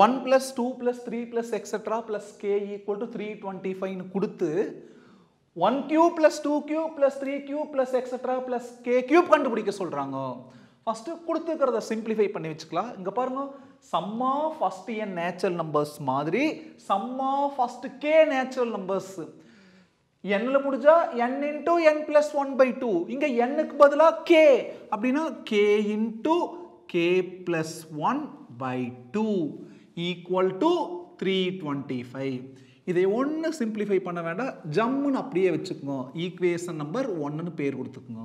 One plus two plus three plus etcetera plus K equal to three twenty ஃபைவ்னு கொடுத்து one cube plus two cube plus three cube plus etcetera plus K cube கண்டுபிடிக்க சொல்கிறாங்க first கொடுத்துக்கிறத simplify பண்ணி வச்சுக்கலாம். இங்கே பாருங்க சம்மா ஃபஸ்ட் என் நேச்சுரல் நம்பர்ஸ் மாதிரி சம்மா ஃபஸ்ட் கே நேச்சுரல் நம்பர்ஸ் எண்ணில் முடிஞ்சா N into N plus one by two இங்கே எண்ணுக்கு பதிலாக கே அப்படின்னா K into K plus one by two equal to three twenty five இதை ஒன்று சிம்பிளிஃபை பண்ண வேண்டாம். ஜம்முன்னு அப்படியே வச்சுக்கோங்க. ஈக்குவேஷன் நம்பர் ஒன்றுன்னு பேர் கொடுத்துக்குங்க.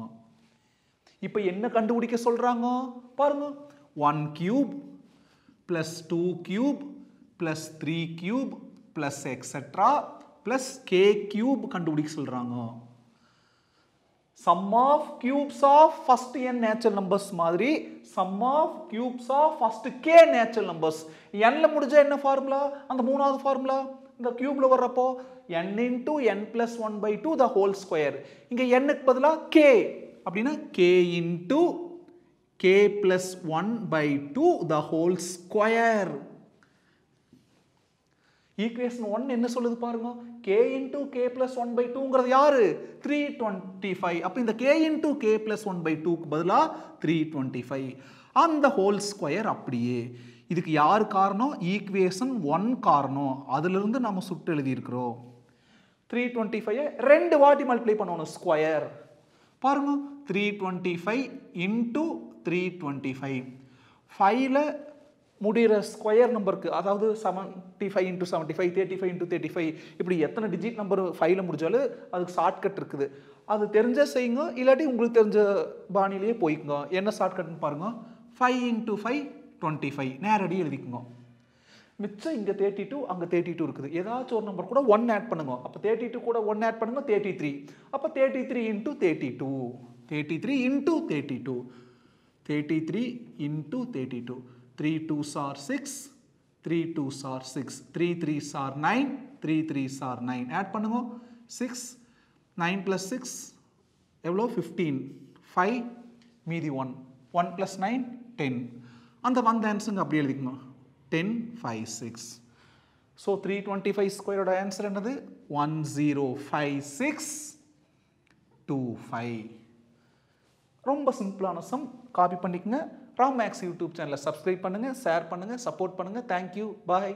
இப்போ என்ன கண்டுபிடிக்க சொல்கிறாங்க பாருங்க. One cube plus two cube plus three cube plus etcetera plus K cube கண்டுபிடிக்க சொல்கிறாங்க sum of cubes of first N natural numbers மாதிரி sum of cubes of first K natural numbers என்ல முடிஞ்ச என்ன ஃபார்முலா அந்த மூணாவது ஃபார்முலா இந்த கியூப்ல வர்றப்போ n into N plus one by two the whole square இங்கே எண்ணுக்கு பதிலாக கே அப்படின்னா K into K plus one by two the whole square equation one என்ன சொல்லுது பாருங்க? K into K plus one by டூங்கிறது யாரு? த்ரீ டுவெண்ட்டி ஃபைவ் அப்போ இந்த K into K plus one by டூக்கு பதிலாக த்ரீ டுவெண்ட்டி ஃபைவ் அந்த ஹோல் ஸ்கொயர் அப்படியே. இதுக்கு யார் காரணம்? ஈக்குவேஷன் ஒன் காரணம். அதிலிருந்து நம்ம சுட்டு எழுதியிருக்கிறோம். த்ரீ டுவெண்ட்டி ஃபைவ் ரெண்டு வாட்டி மல்டிப்ளை பண்ணணும் ஸ்கொயர் பாருங்க. Three twenty five into three twenty five ஃபைவ்ல முடிகிற ஸ்கொயர் நம்பருக்கு அதாவது seventy five into seventy five thirty five into thirty five இப்படி எத்தனை டிஜிட் நம்பர் ஃபைவ்ல முடிஞ்சாலும் அதுக்கு ஷார்ட்கட் இருக்குது. அது தெரிஞ்ச செய்யுங்க இல்லாட்டி உங்களுக்கு தெரிஞ்ச பாணிலேயே போய்க்குங்க. என்ன ஷார்ட்கட்னு பாருங்க. Five into five twenty five நேரடி எழுதிக்குங்க. மிச்சம் இங்கே தேர்ட்டி டூ அங்கே தேர்ட்டி டூ இருக்குது. ஏதாச்சும் ஒரு நம்பர் கூட ஒன் ஆட் பண்ணுங்க. அப்போ தேர்ட்டி டூ கூட ஒன் ஆட் பண்ணுங்க தேர்ட்டி த்ரீ அப்போ thirty three into thirty two thirty three into thirty two thirty three into thirty two 3 2s are 6, 3 2s are 6, 3 3s are 9, 3 3s are 9. Add பண்ணுங்க, 6, 9 plus 6, எவ்வளோ 15, 5, மீதி 1, 1 plus 9, 10. அந்த வந்த answer அப்படி எழுதிக்குங்க, 10, 5, 6. So, 325 square answer என்னது, 1056, 25. ரொம்ப சிம்பிளான சம் காப்பி பண்ணிக்கங்க. ராம் மேக்ஸ் யூடியூப் சேனலை சப்ஸ்கிரைப் பண்ணுங்கள் ஷேர் பண்ணுங்கள் சப்போர்ட் பண்ணுங்கள் தேங்க்யூ பாய்